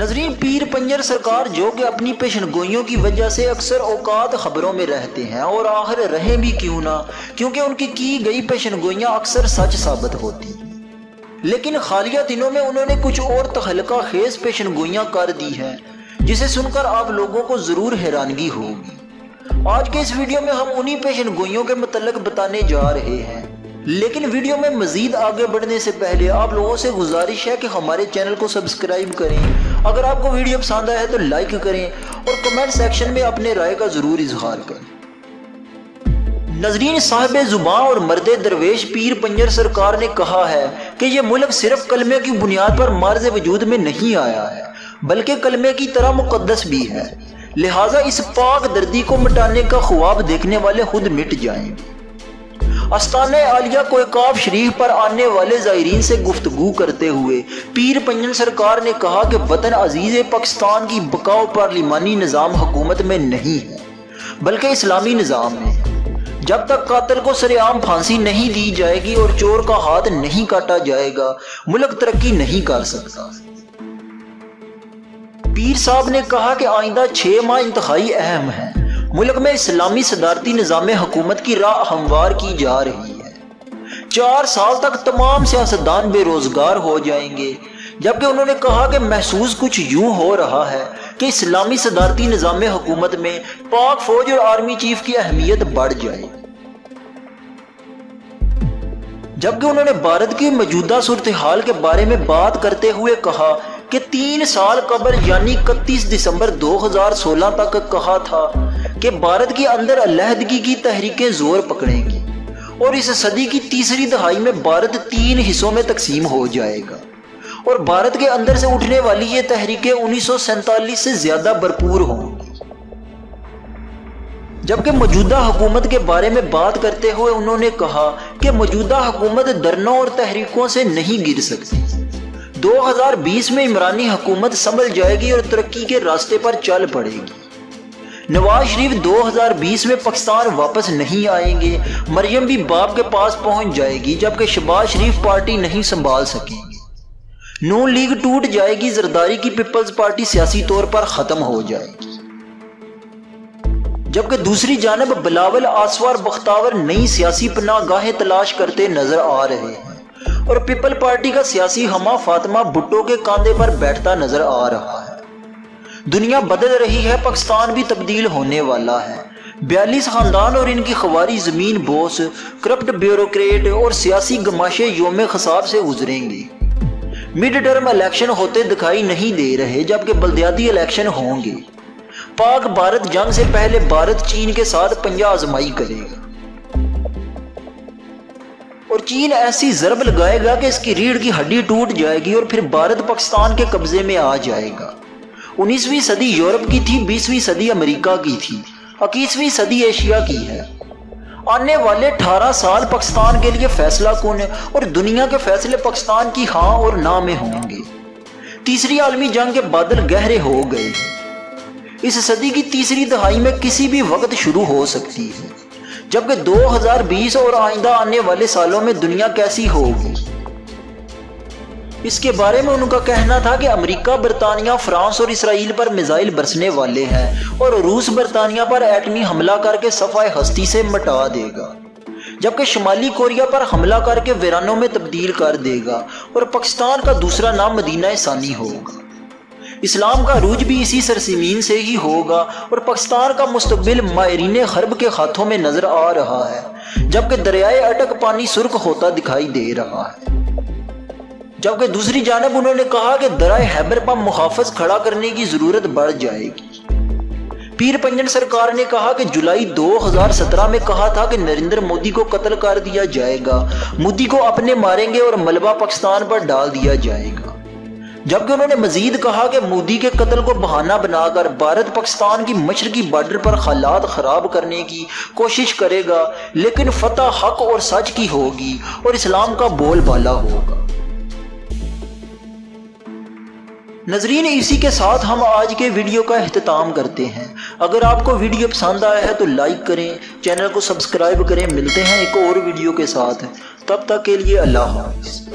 نظرین پیر پنجر سرکار جو کہ اپنی پیشن گوئیوں کی وجہ سے اکثر اوقات خبروں میں رہتے ہیں اور آخر رہیں بھی کیوں نہ، کیونکہ ان کی کی گئی پیشن گوئیاں اکثر سچ ثابت ہوتی۔ لیکن خالیہ دنوں میں انہوں نے کچھ اور تخلقہ خیز پیشن گوئیاں کر دی ہیں، جسے سن کر آپ لوگوں کو ضرور حیرانگی ہوگی۔ آج کے اس ویڈیو میں ہم انہی پیشن گوئیوں کے متعلق بتانے جا رہے ہیں۔ لیکن ویڈیو میں مزید آگے بڑھنے سے پہلے آپ لوگوں سے گزارش ہے کہ ہمارے چینل کو سبسکرائب کریں۔ اگر آپ کو ویڈیو پسند آئے تو لائک کریں اور کمنٹ سیکشن میں اپنے رائے کا ضرور اظہار کریں۔ نظرین صاحب زباں اور مرد درویش پیر پنجر سرکار نے کہا ہے کہ یہ ملک صرف کلمے کی بنیاد پر مرض وجود میں نہیں آیا ہے، بلکہ کلمے کی طرح مقدس بھی ہے۔ لہٰذا اس پاک دردی کو مٹانے کا خواب دیکھنے والے خود مٹ جائیں۔ گے استانہ عالیہ کوئکاف شریف پر آنے والے زائرین سے گفتگو کرتے ہوئے پیر پنجن سرکار نے کہا کہ وطن عزیز پاکستان کی بقاؤ پارلیمانی نظام حکومت میں نہیں ہے، بلکہ اسلامی نظام میں جب تک قاتل کو سر عام پھانسی نہیں دی جائے گی اور چور کا ہاتھ نہیں کاٹا جائے گا، ملک ترقی نہیں کر سکتا۔ پیر صاحب نے کہا کہ آئندہ چھ ماہ انتہائی اہم ہیں۔ ملک میں اسلامی صدارتی نظام حکومت کی راہ ہموار کی جا رہی ہے۔ چار سال تک تمام سیاستدان بے روزگار ہو جائیں گے۔ جبکہ انہوں نے کہا کہ محسوس کچھ یوں ہو رہا ہے کہ اسلامی صدارتی نظام حکومت میں پاک فوج اور آرمی چیف کی اہمیت بڑھ جائے۔ جبکہ انہوں نے بھارت کی موجودہ صورتحال کے بارے میں بات کرتے ہوئے کہا کہ تین سال قبل یعنی اکتیس دسمبر دو ہزار سولہ تک کہا تھا کہ بھارت کے اندر علیحدگی کی تحریکیں زور پکڑیں گی اور اس صدی کی تیسری دہائی میں بھارت تین حصوں میں تقسیم ہو جائے گا اور بھارت کے اندر سے اٹھنے والی یہ تحریکیں انیس سو سینتالیس سے زیادہ بھرپور ہوں گی۔ جبکہ موجودہ حکومت کے بارے میں بات کرتے ہوئے انہوں نے کہا کہ موجودہ حکومت درنوں اور تحریکوں سے نہیں گر سکتی۔ دو ہزار بیس میں عمرانی حکومت سنبھل جائے گی اور ترقی کے راستے پر چل پڑے گی۔ نواز شریف دو ہزار بیس میں پاکستان واپس نہیں آئیں گے، مریم بھی باپ کے پاس پہنچ جائے گی جبکہ شباز شریف پارٹی نہیں سنبھال سکیں گے۔ نون لیگ ٹوٹ جائے گی، زرداری کی پیپلز پارٹی سیاسی طور پر ختم ہو جائے گی۔ جبکہ دوسری جانب بلاول آسوار بختاور نئی سیاسی پناہ گاہیں تلاش کرتے نظر آ رہے ہیں اور پیپل پارٹی کا سیاسی ہما فاطمہ بھٹو کے کاندھے پر بیٹھتا نظر آ رہا ہے۔ دنیا بدل رہی ہے، پاکستان بھی تبدیل ہونے والا ہے۔ بیالیس خاندان اور ان کی خواری زمین بوس کرپٹ بیوروکریٹ اور سیاسی گماشے یوم خصاب سے گزریں گے مڈ ٹرم الیکشن ہوتے دکھائی نہیں دے رہے، جبکہ بلدیاتی الیکشن ہوں گے۔ پاک بھارت جنگ سے پہلے بھارت چین کے ساتھ پنجہ آزمائی کرے گا۔ اور چین ایسی ضرب لگائے گا کہ اس کی ریڑھ کی ہڈی ٹوٹ جائے گی اور پھر بھارت پاکستان کے قبضے میں آ جائے گا۔ انیسویں صدی یورپ کی تھی، بیسویں صدی امریکہ کی تھی، اکیسویں صدی ایشیا کی ہے۔ آنے والے اٹھارہ سال پاکستان کے لیے فیصلہ کن اور دنیا کے فیصلے پاکستان کی ہاں اور نہ میں ہوں گے؟ تیسری عالمی جنگ کے بادل گہرے ہو گئے۔ اس صدی کی تیسری دہائی میں کسی بھی وقت شروع ہو سکتی ہے، جبکہ دو ہزار بیس اور آئندہ آنے والے سالوں میں دنیا کیسی ہوگی؟ اس کے بارے میں ان کا کہنا تھا کہ امریکہ، برطانیہ، فرانس اور اسرائیل پر میزائل برسنے والے ہیں اور روس، برطانیہ پر ایٹمی حملہ کر کے صفحہ ہستی سے مٹا دے گا، جبکہ شمالی کوریا پر حملہ کر کے ویرانوں میں تبدیل کر دے گا اور پاکستان کا دوسرا نام مدینہ ثانی ہوگا۔ اسلام کا عروج بھی اسی سرسمین سے ہی ہوگا اور پاکستان کا مستقبل ماہرین خرب کے ہاتھوں میں نظر آ رہا ہے، جبکہ دریائے اٹک پانی سرخ ہوتا دکھائی دے رہا ہے۔ جبکہ دوسری جانب انہوں نے کہا کہ درائے حیبر پر محافظ کھڑا کرنے کی ضرورت بڑھ جائے گی۔ پیر پنجن سرکار نے کہا کہ جولائی دو ہزار سترہ میں کہا تھا کہ نریندر مودی کو قتل کر دیا جائے گا۔ مودی کو اپنے ماریں گے اور ملبہ پاکستان پر ڈال دیا جائے گا۔ جبکہ انہوں نے مزید کہا کہ مودی کے قتل کو بہانہ بنا کر بھارت پاکستان کی مشرقی بارڈر پر حالات خراب کرنے کی کوشش کرے گا، لیکن فتح حق اور سچ کی ہوگی اور اسلام کا بول بالا ہوگا۔ نظرین، اسی کے ساتھ ہم آج کے ویڈیو کا اختتام کرتے ہیں۔ اگر آپ کو ویڈیو پسند آیا ہے تو لائک کریں، چینل کو سبسکرائب کریں۔ ملتے ہیں ایک اور ویڈیو کے ساتھ۔ تب تک کے لیے اللہ حافظ۔